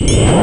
you.